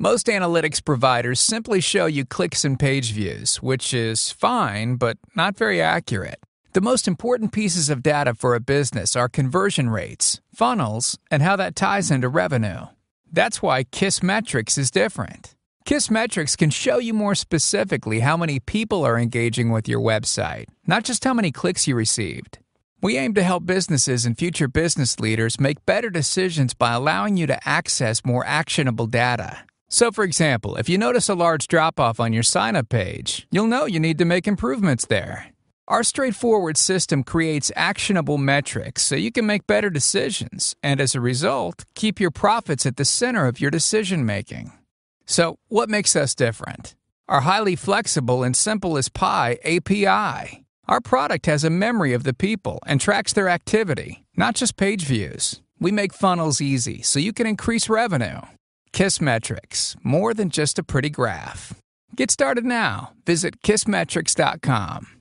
Most analytics providers simply show you clicks and page views, which is fine, but not very accurate. The most important pieces of data for a business are conversion rates, funnels, and how that ties into revenue. That's why Kissmetrics is different. Kissmetrics can show you more specifically how many people are engaging with your website, not just how many clicks you received. We aim to help businesses and future business leaders make better decisions by allowing you to access more actionable data. So, for example, if you notice a large drop off on your sign up page, you'll know you need to make improvements there. Our straightforward system creates actionable metrics so you can make better decisions and, as a result, keep your profits at the center of your decision making. So, what makes us different? Our highly flexible and simple as pie API. Our product has a memory of the people and tracks their activity, not just page views. We make funnels easy so you can increase revenue. Kissmetrics, more than just a pretty graph. Get started now. Visit kissmetrics.com.